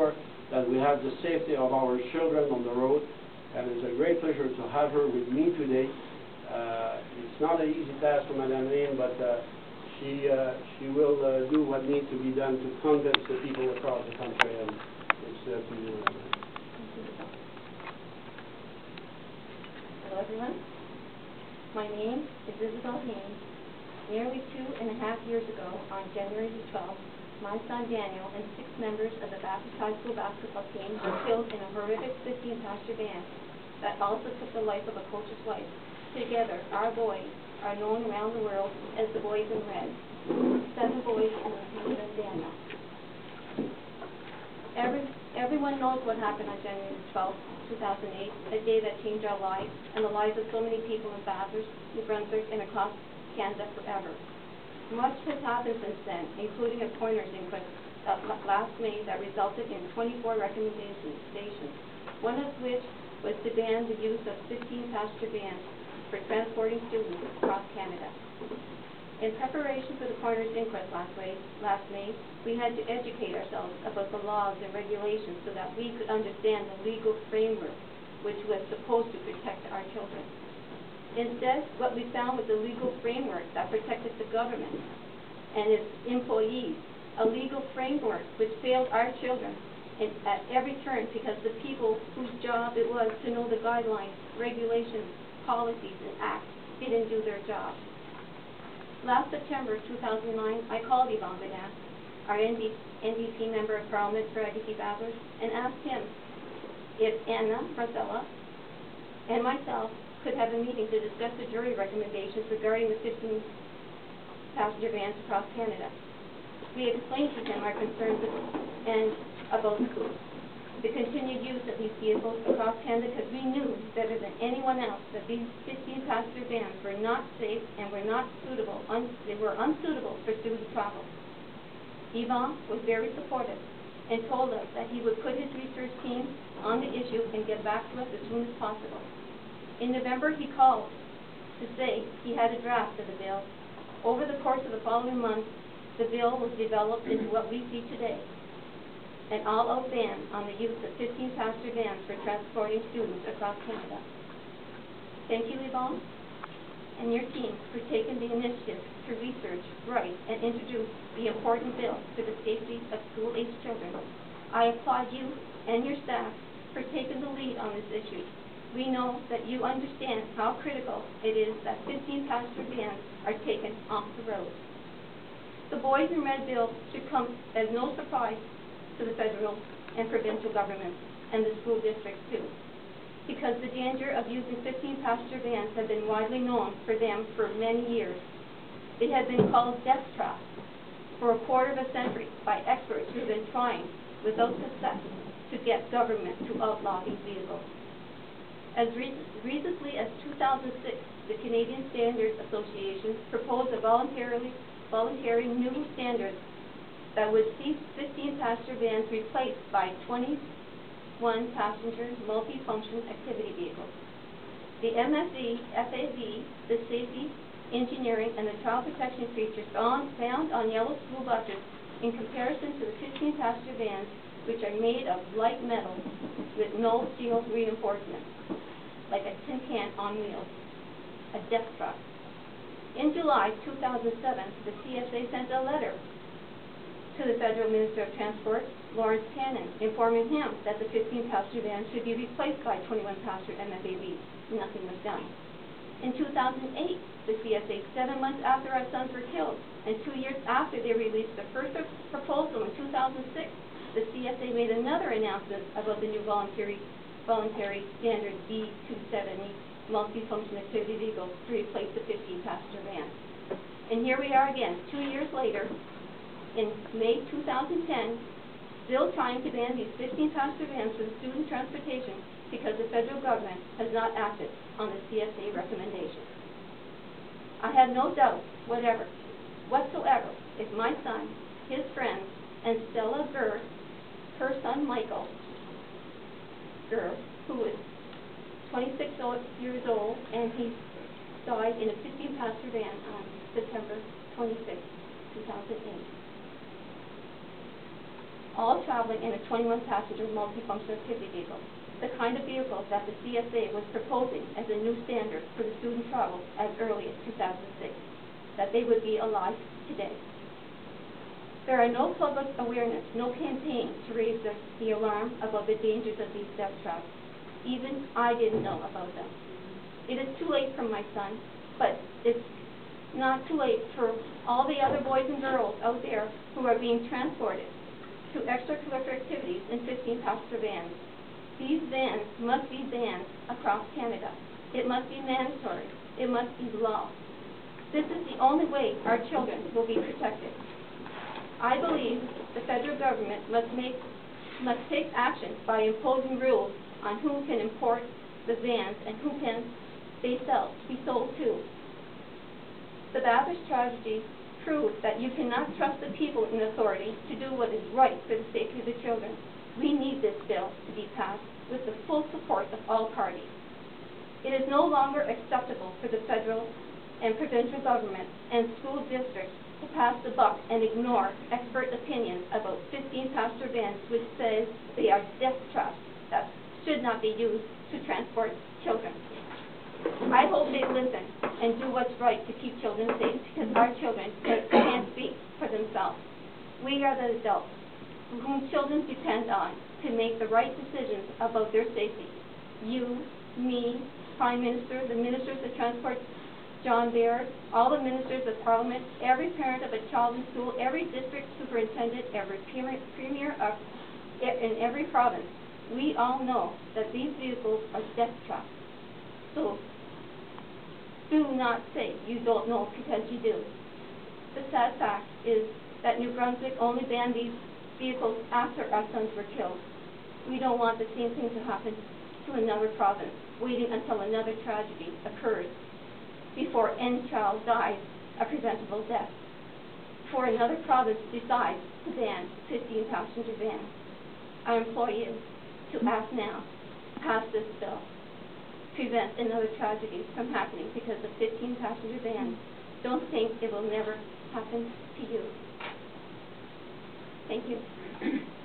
sure that we have the safety of our children on the road. And it's a great pleasure to have her with me today. Uh, it's not an easy task for Madame Lane, but uh, she uh, she will uh, do what needs to be done to convince the people across the country. And it's uh, to you. Hello, everyone. My name is Isabelle Hains. Nearly two and a half years ago, on January the 12th, my son Daniel and six members of the Bathurst High School basketball team were killed in a horrific 15-passenger van that also took the life of a coach's wife. Together, our boys are known around the world as the Boys in Red. Seven boys and including Daniel. Every, everyone knows what happened on January 12, 2008, a day that changed our lives and the lives of so many people in Bathurst, New Brunswick, and across Canada forever. Much has happened since then, including a coroner's inquest that uh, last May that resulted in 24 recommendations, stations, one of which was to ban the use of 15-passenger vans for transporting students across Canada. In preparation for the coroner's inquest last, way, last May, we had to educate ourselves about the laws and regulations so that we could understand the legal framework which was supposed to protect our children. Instead, what we found was a legal framework that protected the government and its employees, a legal framework which failed our children at every turn because the people whose job it was to know the guidelines, regulations, policies, and acts didn't do their job. Last September 2009, I called Yvon Godin, our ND, NDP member of Parliament for IDP Bathurst, and asked him if Anna Frisella and myself could have a meeting to discuss the jury recommendations regarding the 15 passenger vans across Canada. We explained to him our concerns and about the continued use of these vehicles across Canada because we knew better than anyone else that these 15 passenger vans were not safe and were not suitable, they were unsuitable for student travel. Yvon was very supportive and told us that he would put his research team on the issue and get back to us as soon as possible. In November, he called to say he had a draft of the bill. Over the course of the following month, the bill was developed into what we see today an all-out ban on the use of 15-passenger vans for transporting students across Canada. Thank you, Yvon, and your team for taking the initiative to research, write, and introduce the important bill for the safety of school-aged children. I applaud you and your staff for taking the lead on this issue. We know that you understand how critical it is that 15-passenger vans are taken off the road. The Boys in Red bill should come as no surprise to the federal and provincial governments and the school districts too. Because the danger of using 15 passenger vans have been widely known for them for many years. It has been called death trap for a quarter of a century by experts who have been trying, without success, to get government to outlaw these vehicles. As re recently as 2006, the Canadian Standards Association proposed a voluntarily voluntary new standard that would see 15 passenger vans replaced by 21 passenger multi-function activity vehicles. The MSE, FAV, the safety, engineering, and the child protection features found, found on yellow school buses in comparison to the 15 passenger vans, which are made of light metal with no steel reinforcement, like a tin can on wheels, a death truck. In July 2007, the CSA sent a letter to the Federal Minister of Transport, Lawrence Cannon, informing him that the 15-passenger van should be replaced by 21-passenger MFAVs. Nothing was done. In 2008, the CSA, seven months after our sons were killed, and two years after they released the first proposal in 2006, the CSA made another announcement about the new voluntary, voluntary standard B270 multifunction activity vehicle to replace the 15-passenger van. And here we are again, two years later, in May 2010, still trying to ban these 15 passenger vans from student transportation because the federal government has not acted on the CSA recommendation. I have no doubt, whatever, whatsoever, if my son, his friends, and Stella Gurr, her son Michael Gurr, who is 26 years old, and he died in a 15 passenger van on September 26, 2008. all traveling in a 21-passenger multifunction activity vehicle, the kind of vehicle that the CSA was proposing as a new standard for the student travel as early as 2006, that they would be alive today. There are no public awareness, no campaign to raise the, the alarm about the dangers of these death traps. Even I didn't know about them. It is too late for my son, but it's not too late for all the other boys and girls out there who are being transported to extracurricular activities in 15-passenger vans. These vans must be banned across Canada. It must be mandatory. It must be law. This is the only way our children will be protected. I believe the federal government must make, must take action by imposing rules on who can import the vans and who can they sell, be sold to. The Bathurst tragedy proves that you cannot trust the people in authority to do what is right for the safety of the children. We need this bill to be passed with the full support of all parties. It is no longer acceptable for the federal and provincial governments and school districts to pass the buck and ignore expert opinions about 15 passenger vans which says they are death traps that should not be used to transport children. I hope they listen and do what's right to keep children safe because our children can't speak for themselves. We are the adults whom children depend on to make the right decisions about their safety. You, me, Prime Minister, the ministers of transport, John Baird, all the ministers of parliament, every parent of a child in school, every district superintendent, every premier, of, in every province. We all know that these vehicles are death traps. So do not say you don't know because you do. The sad fact is that New Brunswick only banned these vehicles after our sons were killed. We don't want the same thing to happen to another province, waiting until another tragedy occurs before any child dies a preventable death. For another province decides to ban 15 passenger vans. I implore you to act now, pass this bill, prevent another tragedy from happening because of 15 passenger vans. Don't think it will never happen to you. Thank you.